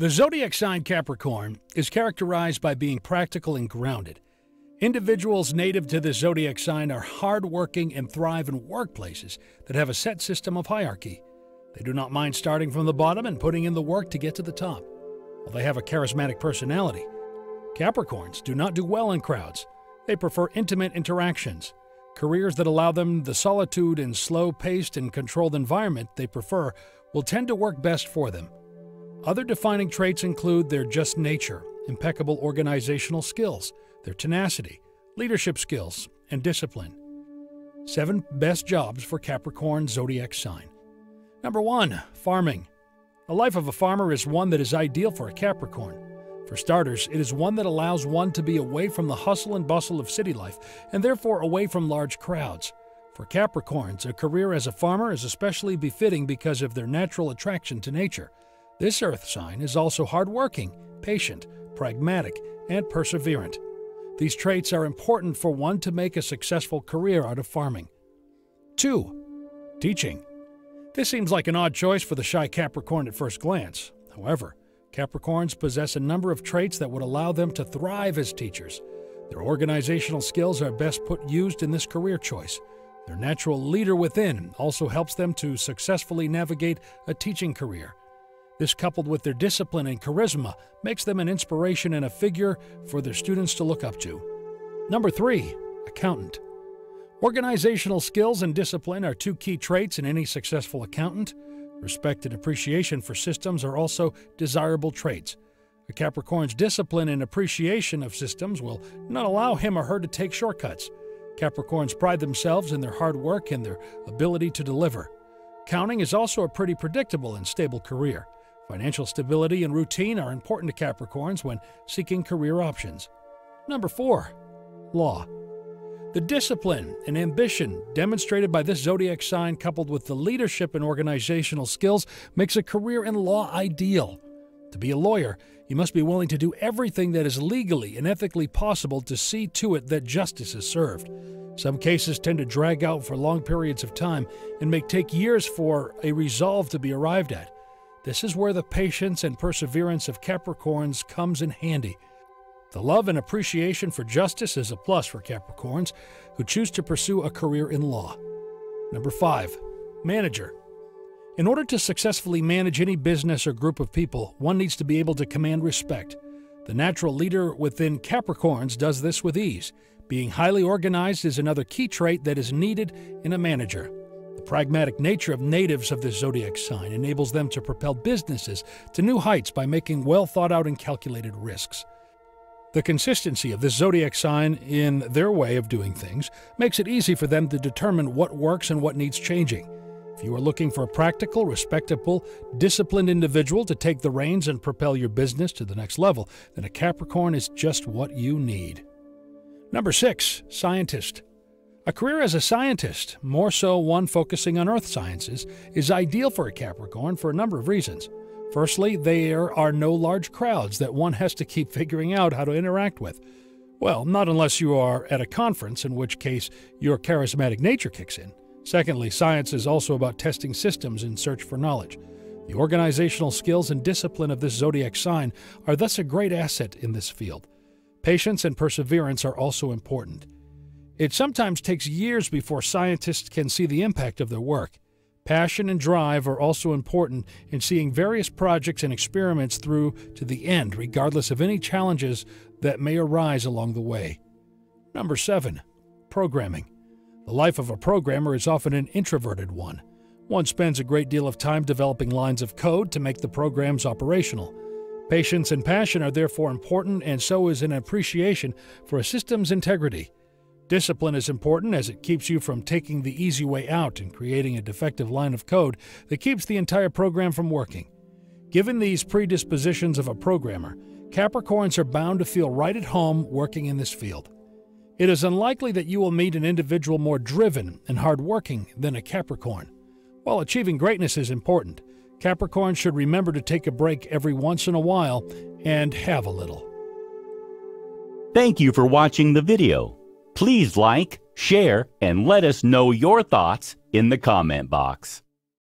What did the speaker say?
The zodiac sign Capricorn is characterized by being practical and grounded. Individuals native to the zodiac sign are hardworking and thrive in workplaces that have a set system of hierarchy. They do not mind starting from the bottom and putting in the work to get to the top. While they have a charismatic personality, Capricorns do not do well in crowds. They prefer intimate interactions. Careers that allow them the solitude and slow paced and controlled environment they prefer will tend to work best for them. Other defining traits include their just nature, impeccable organizational skills, their tenacity, leadership skills, and discipline. Seven best jobs for Capricorn zodiac sign. Number one, farming. The life of a farmer is one that is ideal for a Capricorn. For starters, it is one that allows one to be away from the hustle and bustle of city life and therefore away from large crowds. For Capricorns, a career as a farmer is especially befitting because of their natural attraction to nature. This earth sign is also hardworking, patient, pragmatic, and perseverant. These traits are important for one to make a successful career out of farming. 2. Teaching. This seems like an odd choice for the shy Capricorn at first glance. However, Capricorns possess a number of traits that would allow them to thrive as teachers. Their organizational skills are best put used in this career choice. Their natural leader within also helps them to successfully navigate a teaching career. This, coupled with their discipline and charisma, makes them an inspiration and a figure for their students to look up to. Number three, accountant. Organizational skills and discipline are two key traits in any successful accountant. Respect and appreciation for systems are also desirable traits. A Capricorn's discipline and appreciation of systems will not allow him or her to take shortcuts. Capricorns pride themselves in their hard work and their ability to deliver. Counting is also a pretty predictable and stable career. Financial stability and routine are important to Capricorns when seeking career options. Number 4. Law. The discipline and ambition demonstrated by this zodiac sign, coupled with the leadership and organizational skills, makes a career in law ideal. To be a lawyer, you must be willing to do everything that is legally and ethically possible to see to it that justice is served. Some cases tend to drag out for long periods of time and may take years for a resolve to be arrived at. This is where the patience and perseverance of Capricorns comes in handy. The love and appreciation for justice is a plus for Capricorns who choose to pursue a career in law. Number 5. Manager. In order to successfully manage any business or group of people, one needs to be able to command respect. The natural leader within Capricorns does this with ease. Being highly organized is another key trait that is needed in a manager. Pragmatic nature of natives of this zodiac sign enables them to propel businesses to new heights by making well thought out and calculated risks. The consistency of this zodiac sign in their way of doing things makes it easy for them to determine what works and what needs changing. If you are looking for a practical, respectable, disciplined individual to take the reins and propel your business to the next level, then a Capricorn is just what you need. Number 6. Scientist. A career as a scientist, more so one focusing on earth sciences, is ideal for a Capricorn for a number of reasons. Firstly, there are no large crowds that one has to keep figuring out how to interact with. Well, not unless you are at a conference, in which case your charismatic nature kicks in. Secondly, science is also about testing systems in search for knowledge. The organizational skills and discipline of this zodiac sign are thus a great asset in this field. Patience and perseverance are also important. It sometimes takes years before scientists can see the impact of their work. Passion and drive are also important in seeing various projects and experiments through to the end, regardless of any challenges that may arise along the way. Number 7. Programming. The life of a programmer is often an introverted one. One spends a great deal of time developing lines of code to make the programs operational. Patience and passion are therefore important, and so is an appreciation for a system's integrity. Discipline is important as it keeps you from taking the easy way out and creating a defective line of code that keeps the entire program from working. Given these predispositions of a programmer, Capricorns are bound to feel right at home working in this field. It is unlikely that you will meet an individual more driven and hardworking than a Capricorn. While achieving greatness is important, Capricorns should remember to take a break every once in a while and have a little. Thank you for watching the video. Please like, share, and let us know your thoughts in the comment box.